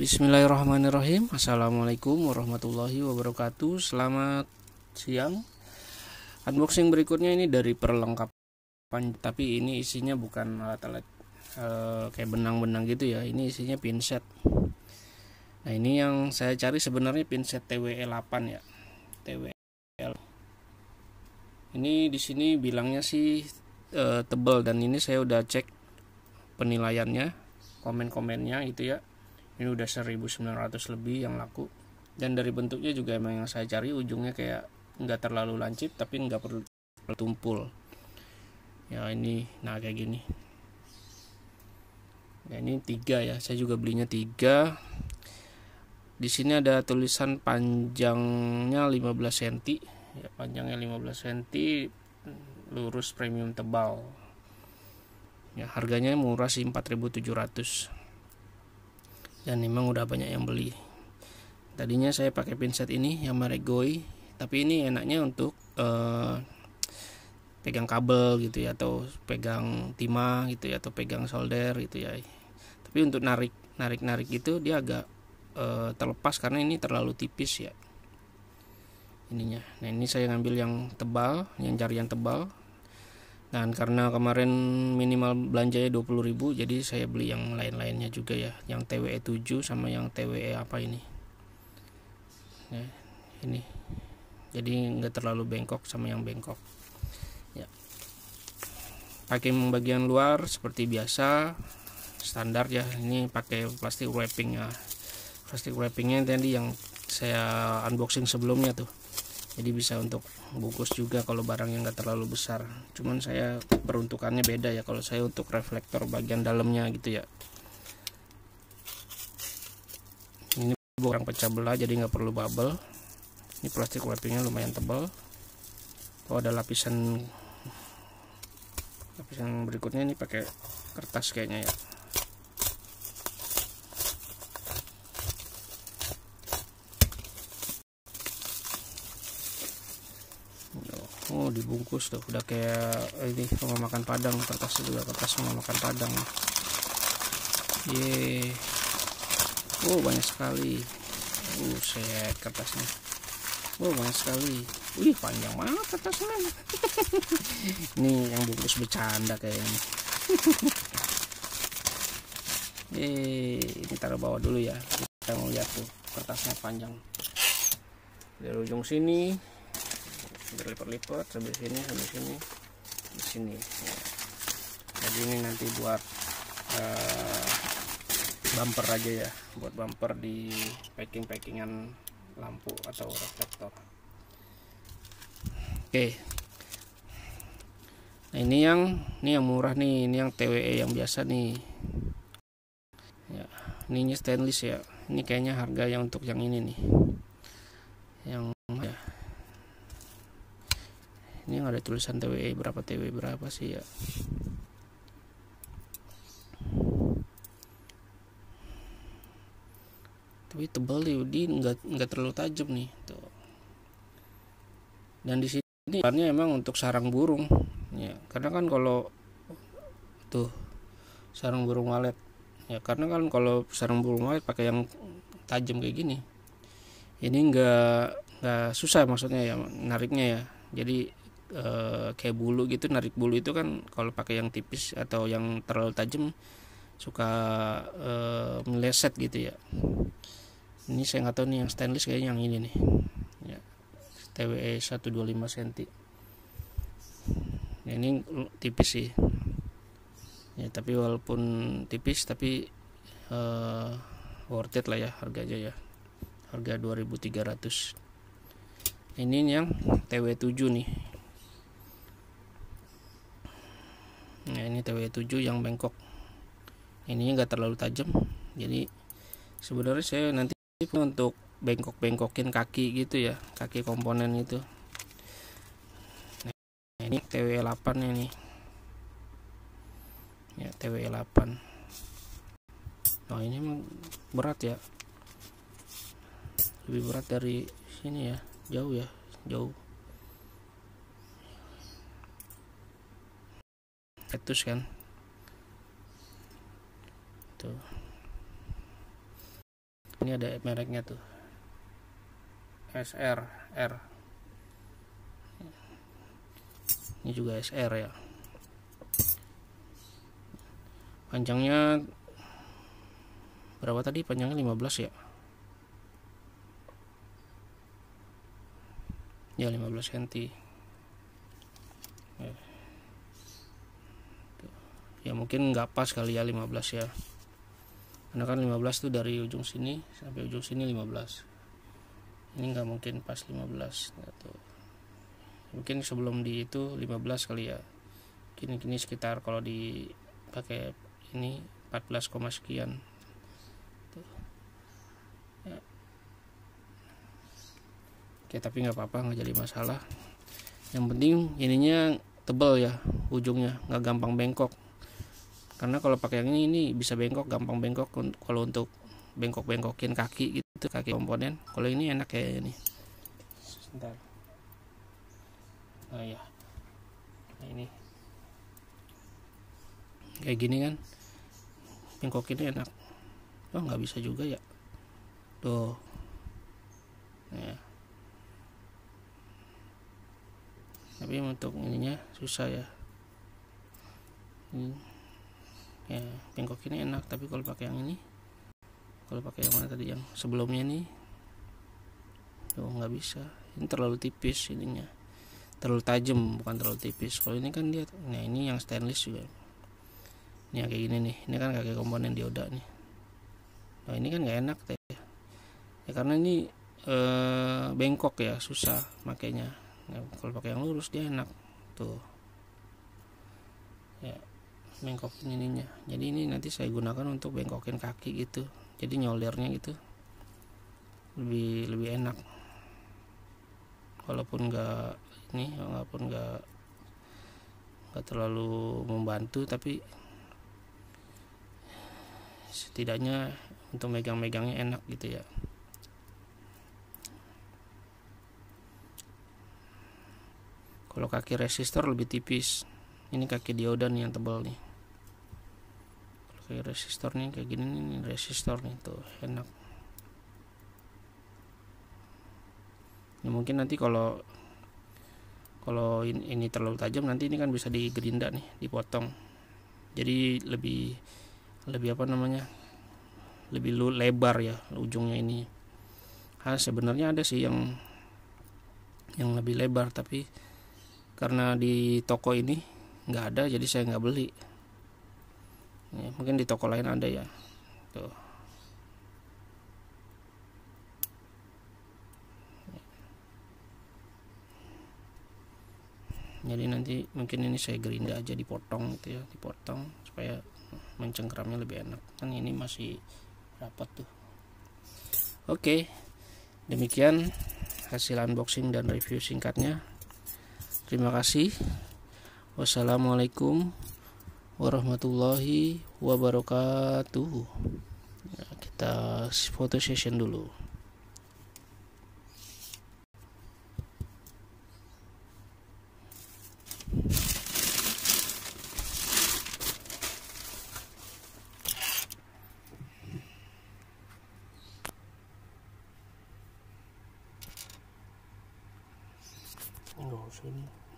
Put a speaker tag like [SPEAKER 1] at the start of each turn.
[SPEAKER 1] Bismillahirrahmanirrahim. Assalamualaikum warahmatullahi wabarakatuh. Selamat siang. Unboxing berikutnya ini dari perlengkapan Tapi ini isinya bukan alat-alat e, Kayak benang-benang gitu ya. Ini isinya pinset. Nah ini yang saya cari sebenarnya pinset TWE 8 ya. TWE Ini di sini bilangnya sih e, tebal Dan ini saya udah cek penilaiannya Komen-komennya gitu ya ini udah 1900 lebih yang laku. Dan dari bentuknya juga emang yang saya cari ujungnya kayak nggak terlalu lancip tapi nggak perlu tumpul. Ya ini nah kayak gini. Ya ini tiga ya. Saya juga belinya tiga. Di sini ada tulisan panjangnya 15 cm ya panjangnya 15 cm lurus premium tebal. Ya harganya murah sih 4700 dan memang udah banyak yang beli. Tadinya saya pakai pinset ini yang merek Goi tapi ini enaknya untuk uh, pegang kabel gitu ya atau pegang timah gitu ya atau pegang solder gitu ya. Tapi untuk narik narik narik gitu dia agak uh, terlepas karena ini terlalu tipis ya ininya. Nah ini saya ngambil yang tebal yang cari yang tebal dan karena kemarin minimal belanjanya 20.000 jadi saya beli yang lain-lainnya juga ya. Yang TWE 7 sama yang TWE apa ini? Ya, ini. Jadi nggak terlalu bengkok sama yang bengkok. Ya. Pakai bagian luar seperti biasa standar ya. Ini pakai plastik wrapping ya plastik wrappingnya tadi yang saya unboxing sebelumnya tuh jadi bisa untuk bungkus juga kalau barang yang nggak terlalu besar. Cuman saya peruntukannya beda ya kalau saya untuk reflektor bagian dalamnya gitu ya. Ini bukan pecah belah jadi nggak perlu bubble. Ini plastik wrappingnya lumayan tebal. Oh ada lapisan lapisan berikutnya ini pakai kertas kayaknya ya dibungkus tuh. Udah kayak ini rumah makan padang. Kertas juga kertas rumah makan padang. Ye oh banyak sekali. Uh set kertasnya. Oh banyak sekali. Wih panjang banget kertasnya. Ini yang bungkus bercanda kayaknya. Yeay, ini taruh bawah dulu ya. Kita mau lihat tuh kertasnya panjang. Dari ujung sini berlipat-lipat sampai sini sampai sini di sini ya. jadi ini nanti buat uh, bumper aja ya buat bumper di packing packingan lampu atau reflektor. Oke. Nah ini yang ini yang murah nih ini yang TWE yang biasa nih. Ya ini stainless ya. Ini kayaknya harga yang untuk yang ini nih. Yang ya ini yang ada tulisan TWE berapa TWE berapa sih ya? Tapi tebal nih di nggak nggak terlalu tajam nih. Tuh. Dan di sini bahannya emang untuk sarang burung. Ya karena kan kalau tuh sarang burung walet. Ya karena kan kalau sarang burung walet pakai yang tajam kayak gini ini enggak nggak susah maksudnya ya nariknya ya. Jadi e, kayak bulu gitu narik bulu itu kan kalau pakai yang tipis atau yang terlalu tajam suka e, meleset gitu ya. Ini saya nggak tahu nih yang stainless kayaknya yang ini nih. Ya TWE 125 cm ya, ini tipis sih. Ya tapi walaupun tipis tapi uh, worth it lah ya harganya ya. Harga 2300 ini yang TW7 nih nah ini TW7 yang bengkok ini nggak terlalu tajam. Jadi sebenarnya saya nanti untuk bengkok-bengkokin kaki gitu ya kaki komponen itu. Nah ini TW8 ini. Ya TW8 nah ini emang berat ya. Lebih berat dari sini ya jauh ya jauh petus kan? Tuh. Ini ada mereknya tuh. SR R ini juga SR ya. Panjangnya berapa tadi? Panjangnya 15 ya? Ya 15 cm ya mungkin nggak pas kali ya 15 ya. Karena kan 15 tuh dari ujung sini sampai ujung sini 15 ini nggak mungkin pas 15 gitu. mungkin sebelum di itu 15 kali ya. Kini kini sekitar kalau dipakai ini 14, sekian. Ya. oke tapi nggak apa-apa nggak jadi masalah. Yang penting ininya tebal ya ujungnya. Nggak gampang bengkok karena kalau pakai yang ini ini bisa bengkok gampang bengkok kalau untuk bengkok bengkokin kaki gitu kaki komponen. Kalau ini enak kayak ini. Sebentar. Oh ya nah ini. Kayak gini kan bengkokinnya enak. Oh nggak bisa juga ya? Tuh. Ya. Tapi untuk ininya susah ya. Hmm ya bengkok ini enak tapi kalau pakai yang ini kalau pakai yang mana tadi yang sebelumnya nih oh nggak bisa. Ini terlalu tipis ininya. Terlalu tajam bukan terlalu tipis. Kalau ini kan dia nah ini yang stainless juga. Ini yang kayak gini nih. Ini kan kayak komponen dioda nih. Nah ini kan nggak enak teh. Ya karena ini e, bengkok ya susah makainya. Nah, kalau pakai yang lurus dia enak. Tuh. Ya bengkokin ininya. Jadi ini nanti saya gunakan untuk bengkokin kaki gitu. Jadi nyoldernya gitu. Lebih lebih enak. Walaupun enggak ini walaupun enggak enggak terlalu membantu tapi setidaknya untuk megang-megangnya enak gitu ya. Kalau kaki resistor lebih tipis. Ini kaki dioda nih yang tebal nih kayak resistor nih kayak gini nih resistor nih tuh enak. Ya mungkin nanti kalau kalau ini, ini terlalu tajam nanti ini kan bisa digerinda nih dipotong. Jadi lebih lebih apa namanya lebih lebar ya ujungnya ini. Ah sebenarnya ada sih yang yang lebih lebar tapi karena di toko ini nggak ada jadi saya nggak beli ya, mungkin di toko lain ada ya. Tuh. Jadi nanti mungkin ini saya gerinda aja dipotong gitu ya dipotong supaya mencengkramnya lebih enak. Kan ini masih rapat tuh. Oke demikian hasil unboxing dan review singkatnya. Terima kasih. Wassalamualaikum warahmatullahi wabarakatuh ya, kita foto session dulu Oh, sini.